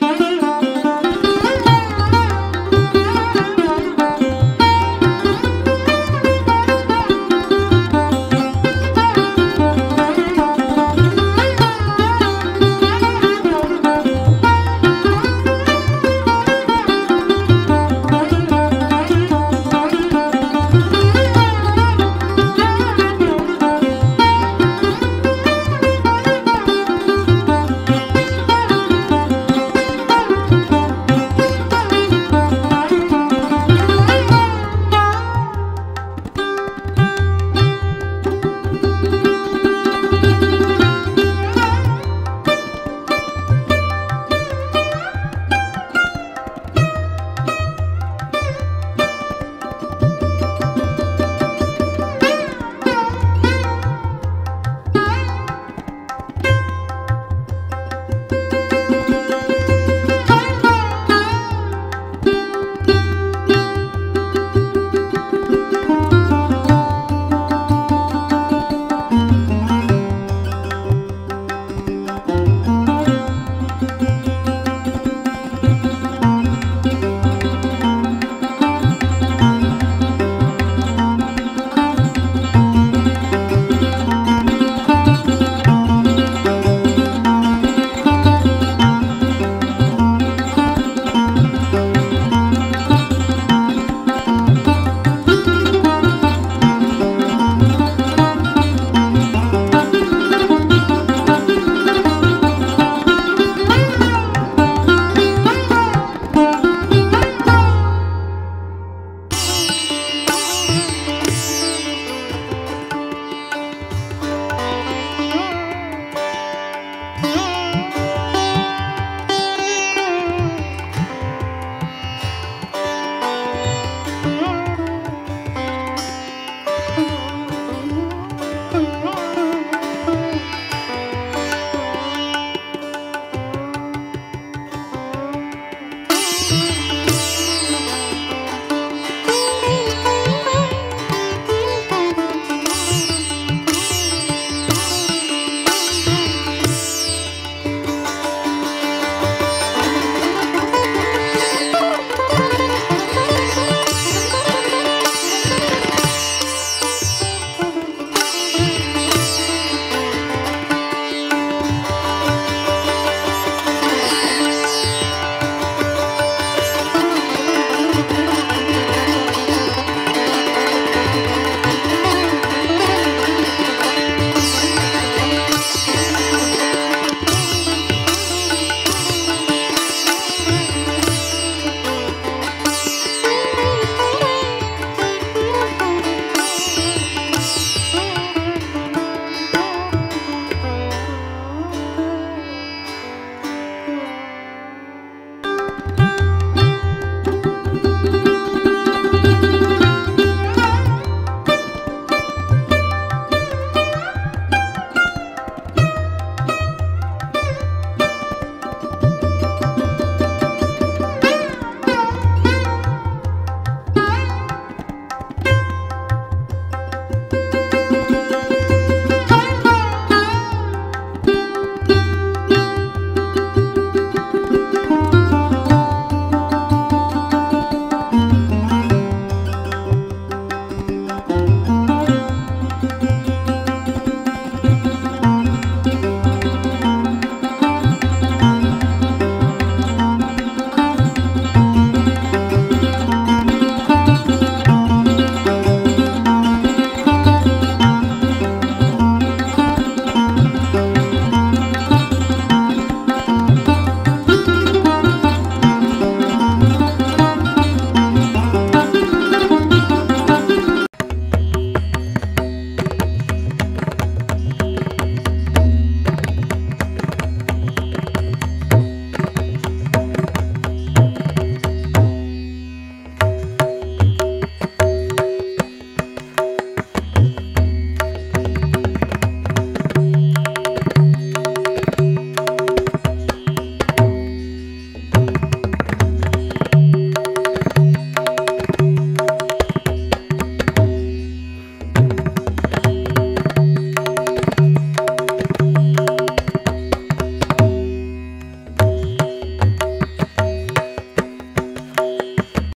Mm-hmm.